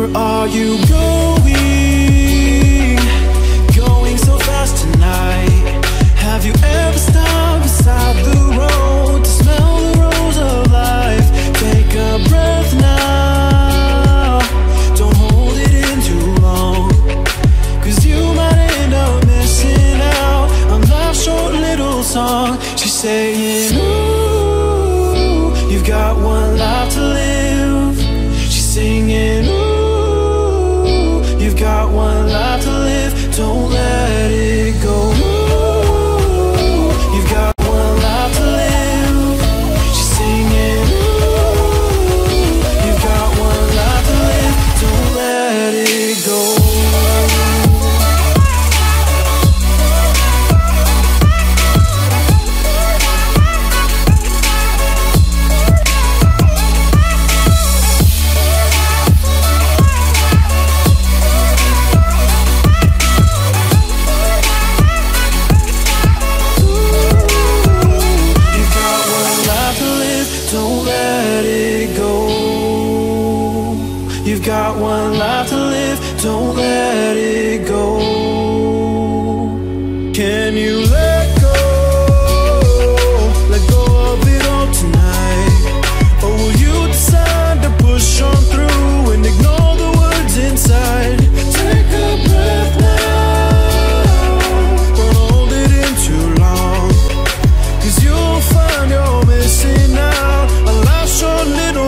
Where are you going? Going so fast tonight Have you ever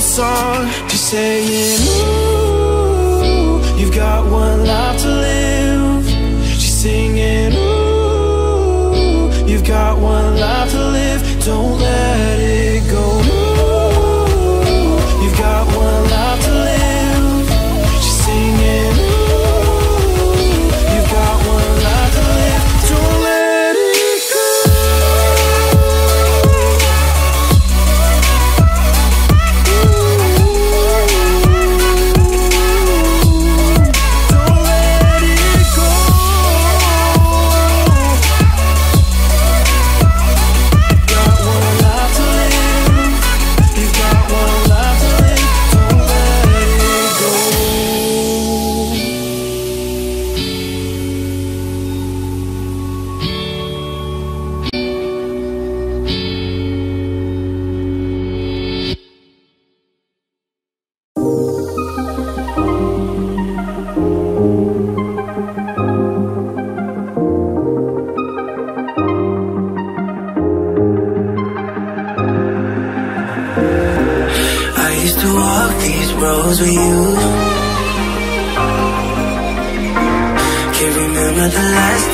song to say it. Ooh.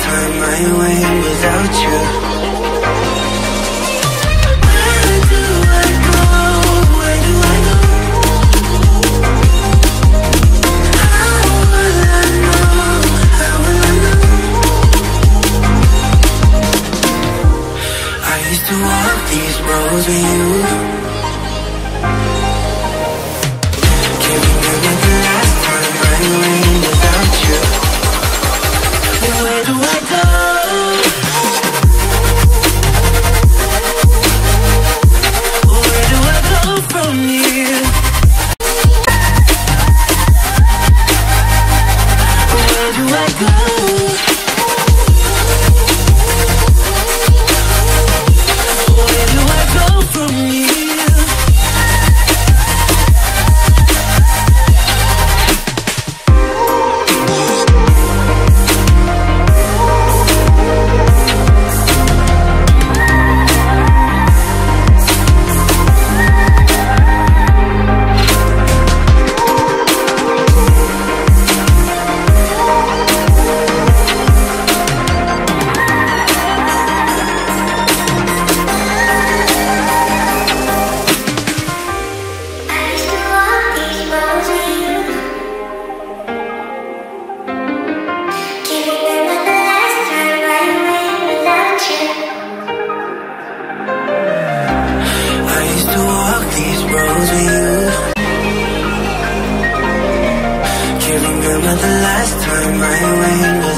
time I way without you Where do I go? Where do I go? How will I know? How will I know? I used to walk these roads with you where do I go?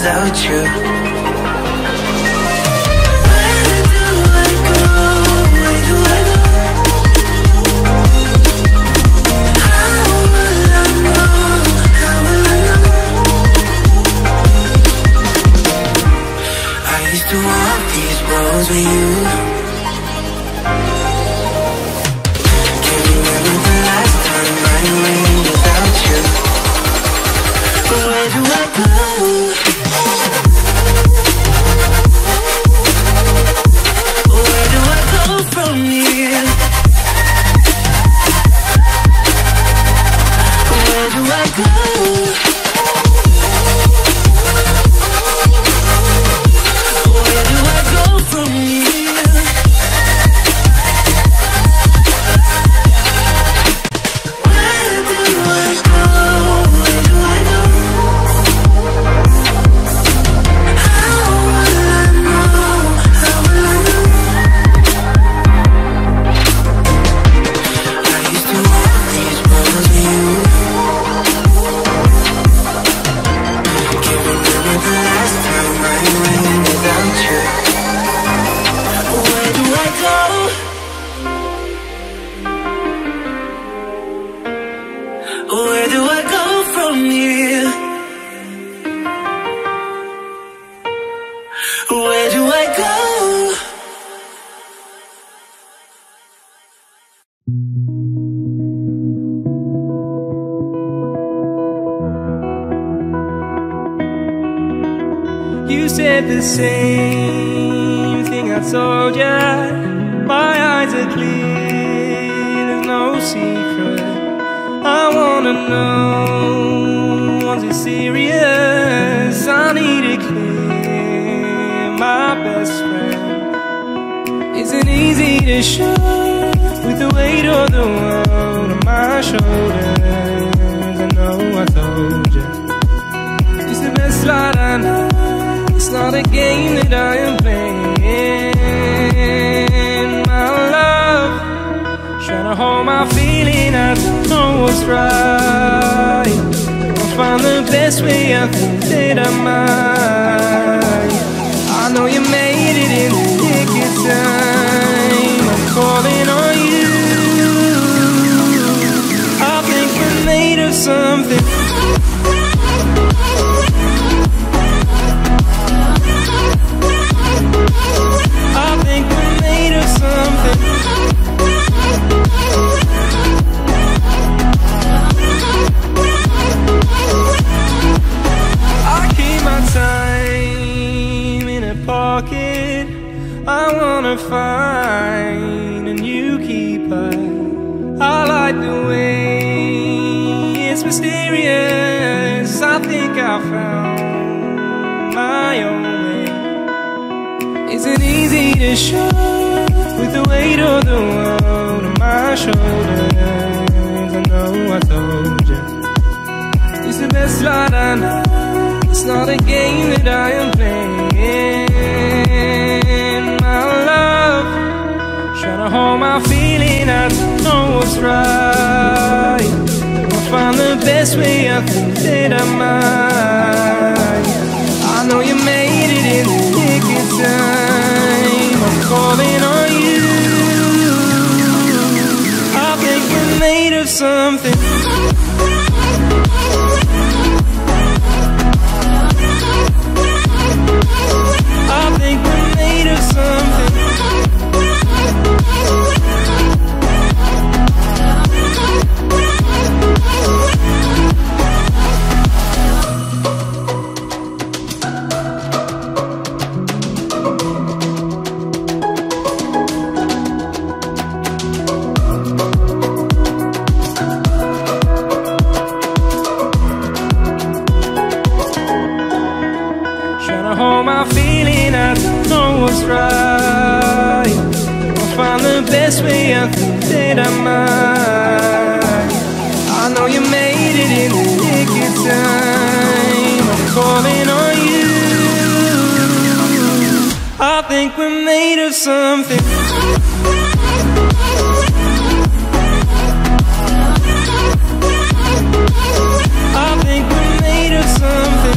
without you. I go. Said the same thing I told ya. My eyes are clear, there's no secret. I wanna know, was it serious? I need it clear, my best friend. Isn't easy to show with the weight of the world on my shoulders. I know I told you. It's the best light I know. It's not a game that I am playing. My love, trying to hold my feeling. I don't know what's right. I'll find the best way. I think that I might. I know you made it in the nick of time. I'm calling on you. I think we're made of something. Wanna find a new. I like the way it's mysterious. I think I found my own way. Isn't easy to show with the weight of the world on my shoulders. I know I told you. It's the best light I know. It's not a game that I am playing. I don't know what's right. I'll find the best way. I think that I might. I know you made what's right. I'll find the best way, I think that I might. I know you made it in the nick of time. I'm calling on you. I think we're made of something. I think we're made of something.